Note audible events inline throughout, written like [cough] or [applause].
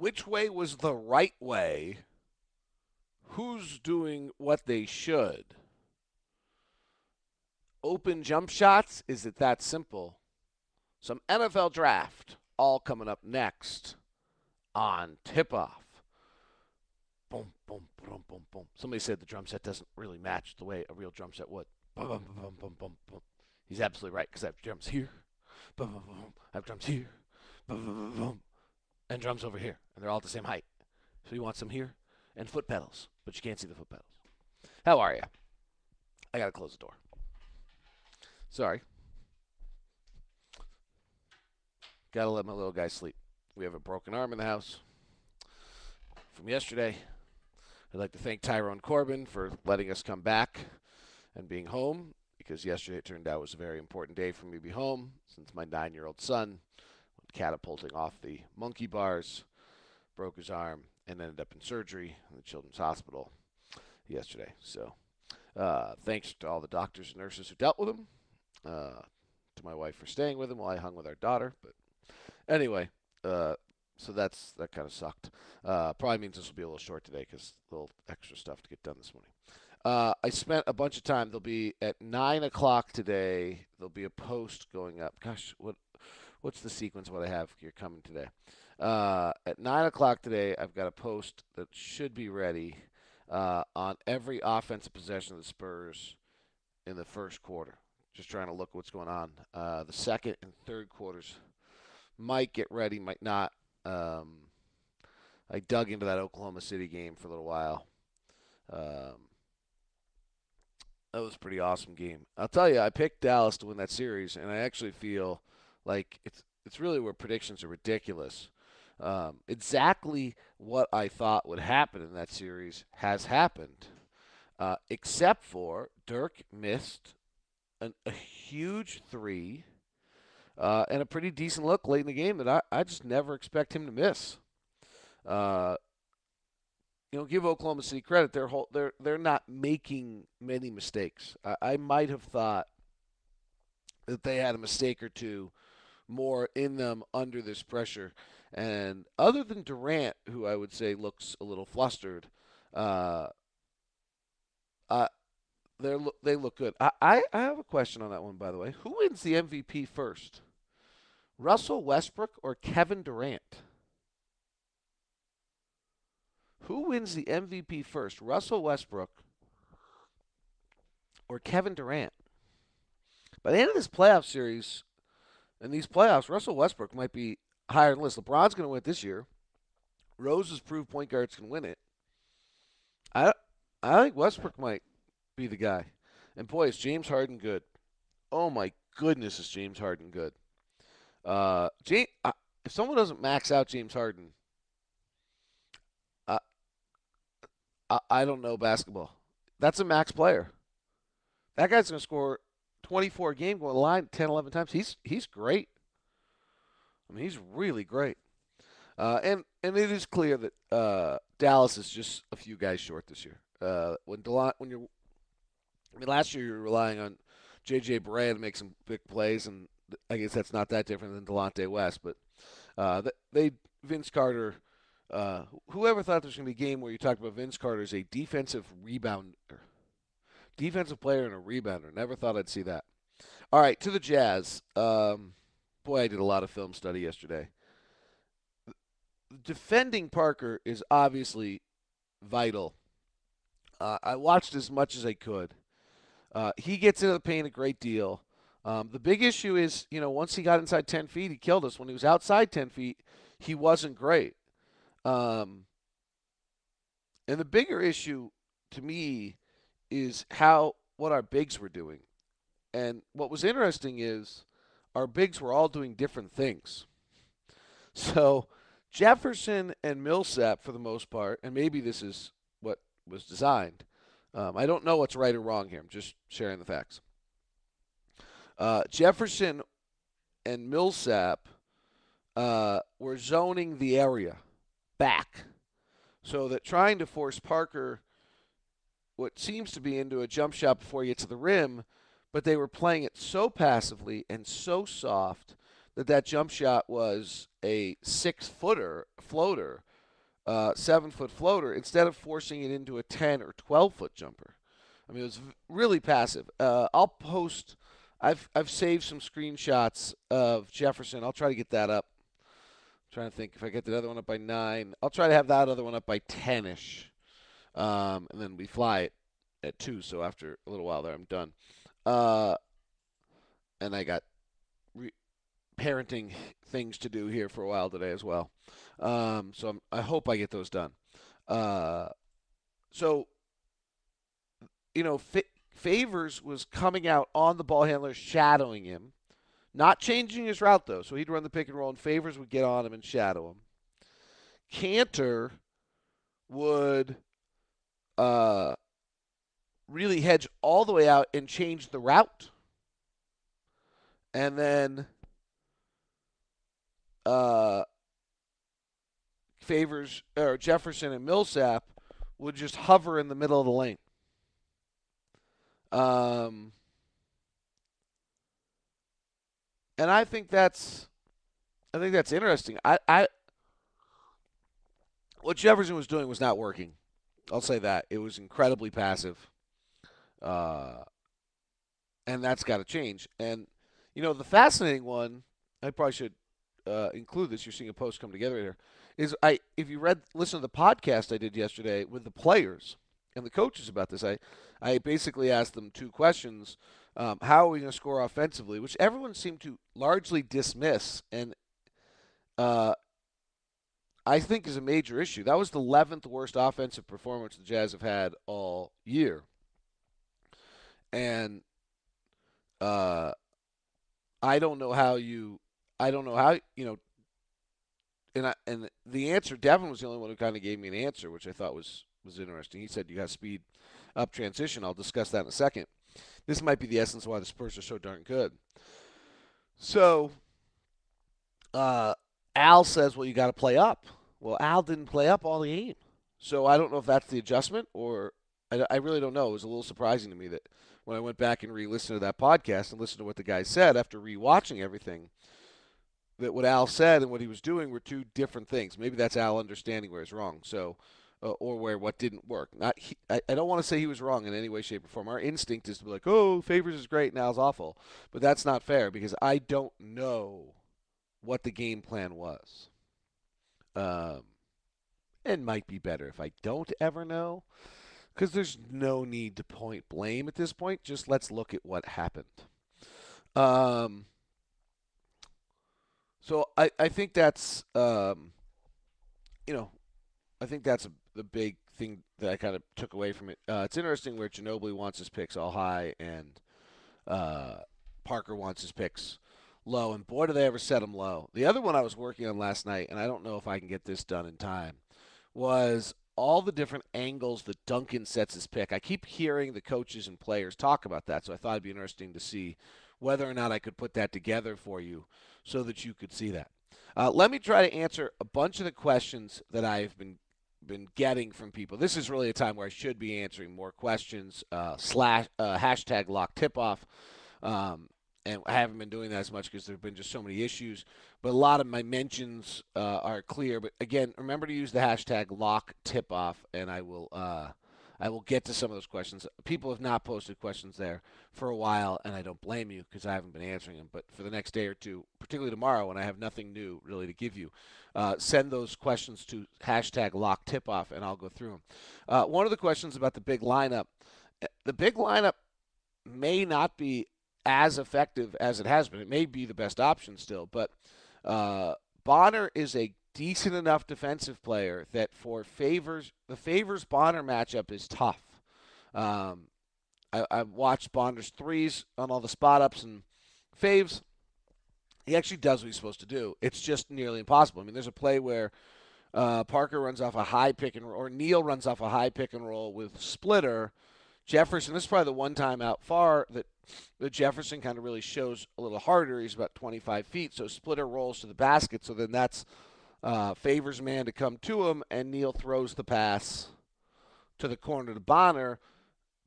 which way was the right way? Who's doing what they should? Open jump shots? Is it that simple? Some NFL draft all coming up next on tip off. Boom, boom, boom, boom, boom. Somebody said the drum set doesn't really match the way a real drum set would. Boom, boom, boom, boom, boom, boom. He's absolutely right because I have drums here. Boom, boom, boom. I have drums here. Boom, boom, boom, boom. And drums over here. And they're all at the same height. So you want some here and foot pedals, but you can't see the foot pedals. How are you? I got to close the door. Sorry. Got to let my little guy sleep. We have a broken arm in the house from yesterday. I'd like to thank Tyrone Corbin for letting us come back and being home because yesterday it turned out was a very important day for me to be home since my nine year old son catapulting off the monkey bars, broke his arm, and ended up in surgery in the Children's Hospital yesterday. So uh, thanks to all the doctors and nurses who dealt with him, uh, to my wife for staying with him while I hung with our daughter. But anyway, uh, so that's that kind of sucked. Uh, probably means this will be a little short today because a little extra stuff to get done this morning. Uh, I spent a bunch of time. There'll be at nine o'clock today. There'll be a post going up. Gosh, what what's the sequence? What I have here coming today? Uh, at nine o'clock today, I've got a post that should be ready uh, on every offensive possession of the Spurs in the first quarter. Just trying to look what's going on. Uh, the second and third quarters might get ready, might not. Um, I dug into that Oklahoma City game for a little while. Um, that was a pretty awesome game. I'll tell you, I picked Dallas to win that series, and I actually feel like it's it's really where predictions are ridiculous. Um, exactly what I thought would happen in that series has happened, uh, except for Dirk missed an, a huge three uh, and a pretty decent look late in the game that I, I just never expect him to miss. Uh, you know, give Oklahoma City credit; they're whole, they're they're not making many mistakes. I, I might have thought that they had a mistake or two more in them under this pressure. And other than Durant, who I would say looks a little flustered, uh, uh, they they look good. I, I, I have a question on that one, by the way. Who wins the MVP first? Russell Westbrook or Kevin Durant? Who wins the MVP first, Russell Westbrook or Kevin Durant? By the end of this playoff series, in these playoffs, Russell Westbrook might be higher the list. LeBron's going to win it this year. Rose has proved point guards can win it. I I think Westbrook might be the guy. And boy, is James Harden good. Oh my goodness, is James Harden good. Uh, James, uh, if someone doesn't max out James Harden, uh, I, I don't know basketball. That's a max player. That guy's going to score 24 game going line 10, 11 times. He's he's great. I mean, he's really great. Uh, and and it is clear that uh, Dallas is just a few guys short this year. Uh, when Delon, when you're, I mean, last year you were relying on J.J. Barea to make some big plays, and I guess that's not that different than Delonte West. But uh, they Vince Carter. Uh, whoever thought there's going to be a game where you talked about Vince Carter as a defensive rebounder, defensive player and a rebounder? Never thought I'd see that. All right, to the Jazz. Um, boy, I did a lot of film study yesterday. Defending Parker is obviously vital. Uh, I watched as much as I could. Uh, he gets into the paint a great deal. Um, the big issue is, you know, once he got inside 10 feet, he killed us. When he was outside 10 feet, he wasn't great. Um, and the bigger issue to me is how what our bigs were doing. And what was interesting is our bigs were all doing different things. [laughs] So Jefferson and Millsap, for the most part, and maybe this is what was designed. Um, I don't know what's right or wrong here. I'm just sharing the facts. Uh, Jefferson and Millsap uh, were zoning the area back so that trying to force Parker what seems to be into a jump shot before he gets to the rim – but they were playing it so passively and so soft that that jump shot was a six footer floater uh, seven foot floater instead of forcing it into a 10 or 12 foot jumper. I mean, it was really passive. Uh, I'll post. I've I've saved some screenshots of Jefferson. I'll try to get that up. I'm trying to think if I get the other one up by nine. I'll try to have that other one up by ten ish, um, and then we fly it at two. So after a little while there, I'm done. Uh, and I got re- parenting things to do here for a while today as well. Um, so I'm, i hope I get those done. Uh, so, you know, Favors was coming out on the ball handler, shadowing him, not changing his route though. So he'd run the pick and roll, and Favors would get on him and shadow him. Kanter would uh, really hedge all the way out and change the route. And then uh, favors or Jefferson and Millsap would just hover in the middle of the lane. Um, and I think that's, I think that's interesting. I, I, what Jefferson was doing was not working. I'll say that it was incredibly passive, uh, and that's got to change. And you know, the fascinating one, I probably should uh, include this. You're seeing a post come together here is I if you read listen to the podcast I did yesterday with the players and the coaches about this, I I basically asked them two questions. Um, how are we going to score offensively? Which everyone seemed to largely dismiss, and uh, I think is a major issue. That was the 11th worst offensive performance the Jazz have had all year, and uh, I don't know how you. I don't know how you know and I, and the answer Devin was the only one who kind of gave me an answer, which I thought was was interesting. He said you got speed up transition. I'll discuss that in a second. This might be the essence why the Spurs are so darn good. So, uh, Al says, "Well, you got to play up." Well, Al didn't play up all the game, so I don't know if that's the adjustment or I, I really don't know. It was a little surprising to me that when I went back and re-listened to that podcast and listened to what the guy said after re-watching everything that what Al said and what he was doing were two different things. Maybe that's Al understanding where it's wrong. So, uh, or where what didn't work. Not he, I, I don't want to say he was wrong in any way, shape, or form. Our instinct is to be like, oh, Favors is great, Al's awful, but that's not fair because I don't know what the game plan was. Um, and might be better if I don't ever know, because there's no need to point blame at this point. Just let's look at what happened. Um, so I, I think that's um, you know, I think that's a, the big thing that I kind of took away from it. Uh, it's interesting where Ginobili wants his picks all high and uh, Parker wants his picks low, and boy, do they ever set them low. The other one I was working on last night, and I don't know if I can get this done in time, was all the different angles that Duncan sets his pick. I keep hearing the coaches and players talk about that, so I thought it'd be interesting to see whether or not I could put that together for you so that you could see that. Uh, let me try to answer a bunch of the questions that I've been been getting from people. This is really a time where I should be answering more questions. Uh, slash uh, hashtag Locke tip off. Um, and I haven't been doing that as much because there have been just so many issues. But a lot of my mentions uh, are clear. But again, remember to use the hashtag Locke tip off, and I will uh, I will get to some of those questions. People have not posted questions there for a while, and I don't blame you because I haven't been answering them. But for the next day or two, particularly tomorrow when I have nothing new really to give you, uh, send those questions to hashtag Locke tip off, and I'll go through them. Uh, one of the questions about the big lineup eh, the big lineup may not be as effective as it has been. It may be the best option still, but uh, Bonner is a decent enough defensive player that for favors the favors Bonner matchup is tough. Um, I, I watched Bonner's threes on all the spot ups and faves. He actually does what he's supposed to do. It's just nearly impossible. I mean, there's a play where uh, Parker runs off a high pick and or Neal runs off a high pick and roll with Splitter. Jefferson. This is probably the one time out far that the Jefferson kind of really shows a little harder. He's about 25 feet, so Splitter rolls to the basket. So then that's uh, favors man to come to him, and Neal throws the pass to the corner to Bonner.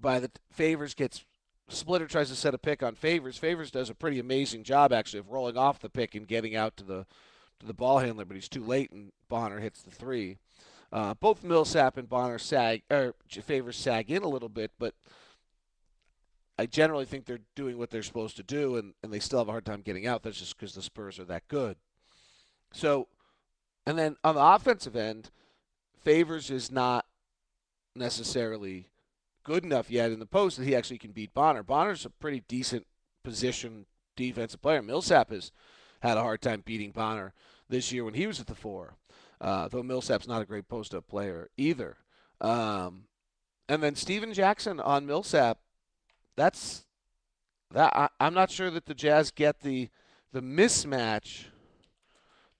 By the favors gets Splitter tries to set a pick on Favors. Favors does a pretty amazing job actually of rolling off the pick and getting out to the to the ball handler, but he's too late, and Bonner hits the three. Uh, both Millsap and Bonner sag or favors sag in a little bit, but I generally think they're doing what they're supposed to do, and, and they still have a hard time getting out. That's just because the Spurs are that good. So, and then on the offensive end, Favors is not necessarily good enough yet in the post that he actually can beat Bonner. Bonner's a pretty decent position defensive player. Millsap has had a hard time beating Bonner this year when he was at the four, uh, though Millsap's not a great post up player either. Um, and then Stephen Jackson on Millsap, that's that. I, I'm not sure that the Jazz get the the mismatch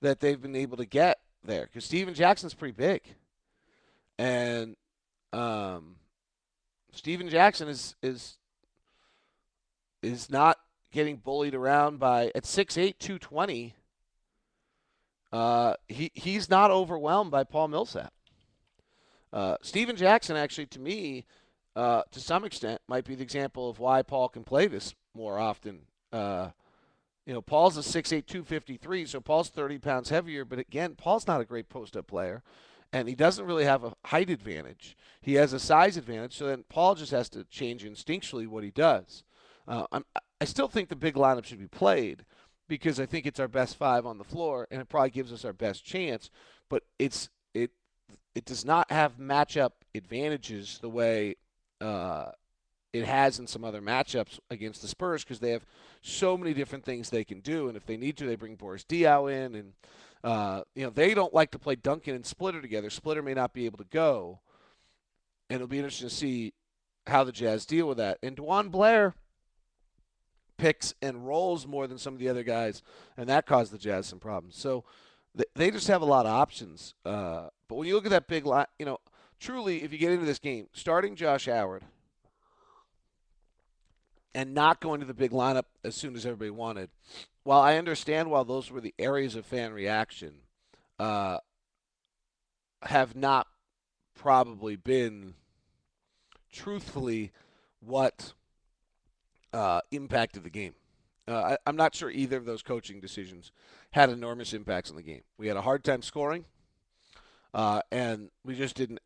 that they've been able to get there because Stephen Jackson's pretty big, and um, Stephen Jackson is is is not getting bullied around by at 6'8", 220. Uh, he he's not overwhelmed by Paul Millsap. Uh, Stephen Jackson, actually, to me, uh, to some extent, might be the example of why Paul can play this more often. Uh, you know, Paul's a 6'8", 253, so Paul's 30 pounds heavier. But again, Paul's not a great post-up player and he doesn't really have a height advantage. He has a size advantage, so then Paul just has to change instinctually what he does. Uh, i still think the big lineup should be played because I think it's our best five on the floor, and it probably gives us our best chance. But it's it it does not have matchup advantages the way uh, it has in some other matchups against the Spurs because they have so many different things they can do, and if they need to, they bring Boris Diaw in and uh, you know, they don't like to play Duncan and Splitter together. Splitter may not be able to go, and it'll be interesting to see how the Jazz deal with that. And DeJuan Blair picks and rolls more than some of the other guys, and that caused the Jazz some problems. So they just have a lot of options. Uh, but when you look at that big line, you know, truly, if you get into this game, starting Josh Howard and not going to the big lineup as soon as everybody wanted while I understand while those were the areas of fan reaction, uh, have not probably been truthfully what uh, impacted the game. Uh, I, am not sure either of those coaching decisions had enormous impacts on the game. We had a hard time scoring, uh, and we just didn't.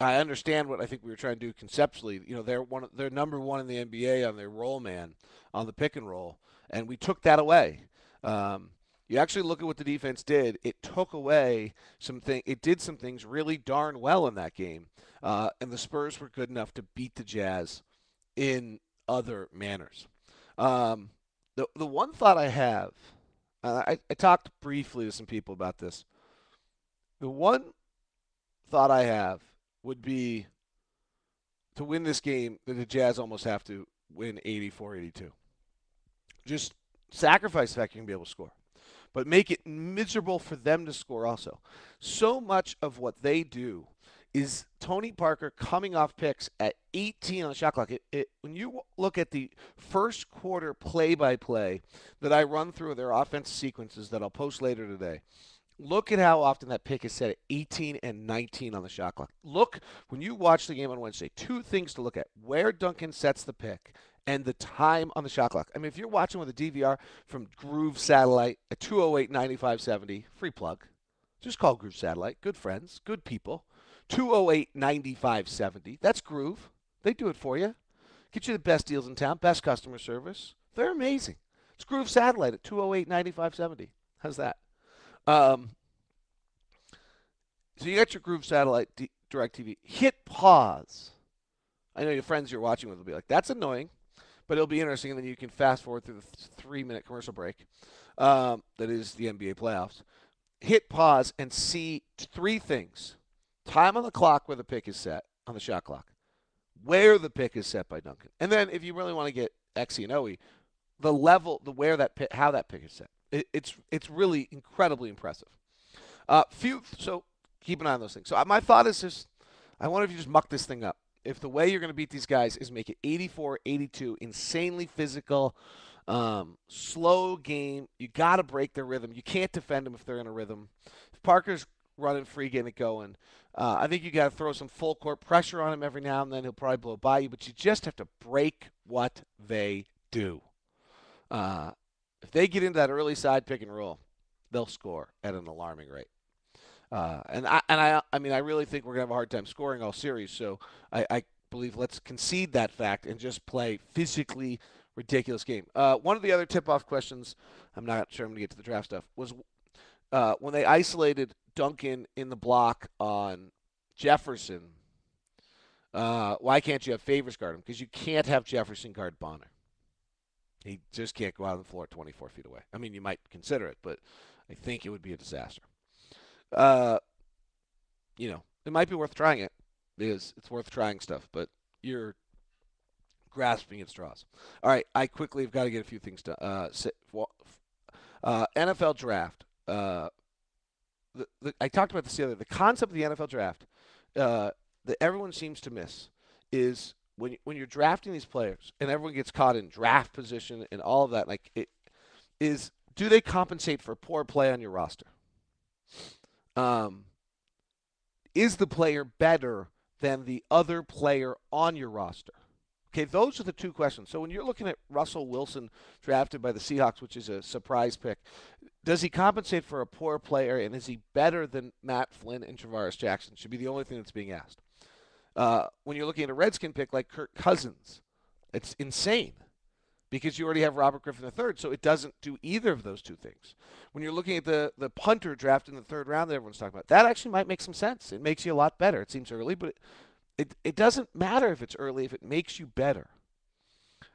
I understand what I think we were trying to do conceptually. You know, they're one, they're number one in the NBA on their roll man on the pick and roll, and we took that away. Um, you actually look at what the defense did. It took away some thing. It did some things really darn well in that game, uh, and the Spurs were good enough to beat the Jazz in other manners. Um, the the one thought I have, uh, I, I talked briefly to some people about this. The one thought I have would be to win this game that the Jazz almost have to win 84-82 just sacrifice the fact you can be able to score, but make it miserable for them to score also. So much of what they do is Tony Parker coming off picks at 18 on the shot clock. It, it, when you look at the first quarter play by play that I run through their offensive sequences that I'll post later today, look at how often that pick is set at 18 and 19 on the shot clock. Look, when you watch the game on Wednesday, two things to look at where Duncan sets the pick and the time on the shot clock. I mean, if you're watching with a DVR from Groove Satellite at 208 9570, free plug. Just call Groove Satellite. Good friends, good people. 208 9570. That's Groove. They do it for you. Get you the best deals in town, best customer service. They're amazing. It's Groove Satellite at 208 9570. How's that? Um, so you got your Groove Satellite D- Direct TV. Hit pause. I know your friends you're watching with will be like, that's annoying but it'll be interesting. And then you can fast forward through the three minute commercial break um, that is the NBA playoffs. Hit pause and see three things time on the clock where the pick is set on the shot clock, where the pick is set by Duncan. And then if you really want to get X and OE, the level, the where that pick, how that pick is set. It, it's it's really incredibly impressive. Uh, few so keep an eye on those things. So uh, my thought is just I wonder if you just muck this thing up if the way you're going to beat these guys is make it 84 82, insanely physical, um, slow game, you got to break their rhythm. You can't defend them if they're in a rhythm. If Parker's running free, getting it going, uh, I think you got to throw some full court pressure on him every now and then. He'll probably blow by you, but you just have to break what they do. Uh, if they get into that early side pick and roll, they'll score at an alarming rate. Uh, and I and I I mean I really think we're gonna have a hard time scoring all series. So I, I believe let's concede that fact and just play physically ridiculous game. Uh, one of the other tip-off questions, I'm not sure I'm gonna get to the draft stuff, was uh, when they isolated Duncan in the block on Jefferson. Uh, why can't you have Favors guard him? Because you can't have Jefferson guard Bonner. He just can't go out on the floor 24 feet away. I mean, you might consider it, but I think it would be a disaster. Uh, you know, it might be worth trying it because it's worth trying stuff, but you're grasping at straws. All right, I quickly have got to get a few things done. Uh, uh, NFL draft. Uh, the, the, I talked about this the other. The concept of the NFL draft uh, that everyone seems to miss is when when you're drafting these players, and everyone gets caught in draft position and all of that. Like, it is do they compensate for poor play on your roster? Um, is the player better than the other player on your roster? Okay, those are the two questions. So when you're looking at Russell Wilson drafted by the Seahawks, which is a surprise pick, does he compensate for a poor player, and is he better than Matt Flynn and Tarvaris Jackson? Should be the only thing that's being asked. Uh, when you're looking at a Redskin pick like Kirk Cousins, it's insane because you already have Robert Griffin III, so it doesn't do either of those two things. When you're looking at the the punter draft in the third round that everyone's talking about, that actually might make some sense. It makes you a lot better. It seems early, but it it, it doesn't matter if it's early if it makes you better.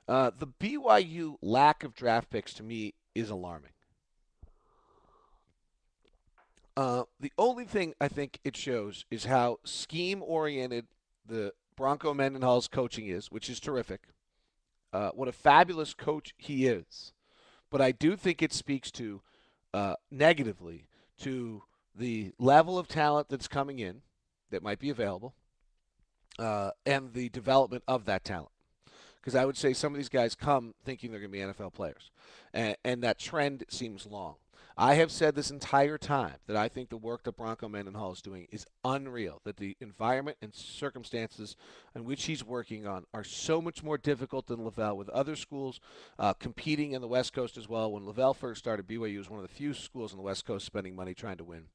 Uh, the BYU lack of draft picks to me is alarming. Uh, the only thing I think it shows is how scheme oriented the Bronco Mendenhall's coaching is, which is terrific. Uh, what a fabulous coach he is. But I do think it speaks to uh, negatively to the level of talent that's coming in that might be available uh, and the development of that talent. Because I would say some of these guys come thinking they're going to be NFL players, and, and that trend seems long. I have said this entire time that I think the work that Bronco Mendenhall is doing is unreal. That the environment and circumstances in which he's working on are so much more difficult than LaVell, with other schools uh, competing in the West Coast as well. When LaVell first started, BYU was one of the few schools in the West Coast spending money trying to win.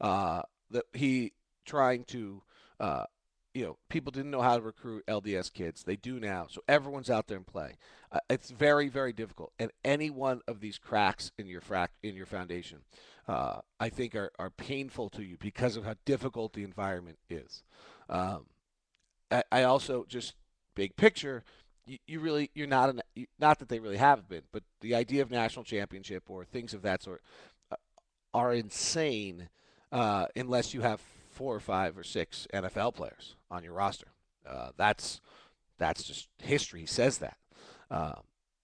Uh, that he trying to uh, you know, people didn't know how to recruit LDS kids. They do now. So everyone's out there and play. Uh, it's very, very difficult. And any one of these cracks in your frac- in your foundation, uh, I think, are, are painful to you because of how difficult the environment is. Um, I, I, also just big picture. You, you really, you're not an, you, not that they really have been, but the idea of national championship or things of that sort uh, are insane uh, unless you have four or five or six NFL players on your roster. Uh, that's that's just history says that. Uh,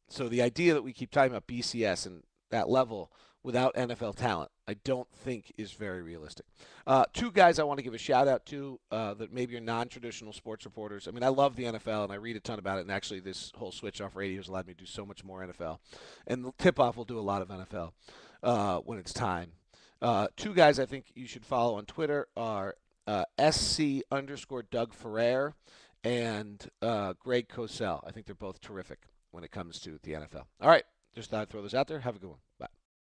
so the idea that we keep talking about BCS and that level without NFL talent, I don't think is very realistic. Uh, two guys I want to give a shout out to uh, that maybe are non-traditional sports reporters. I mean, I love the NFL and I read a ton about it. And actually, this whole switch off radio has allowed me to do so much more NFL. And the tip off will do a lot of NFL uh, when it's time. Uh, two guys I think you should follow on Twitter are uh, SC underscore Doug Farrar and uh, Greg Cosell. I think they're both terrific when it comes to the NFL. All right, just thought I'd throw those out there. Have a good one.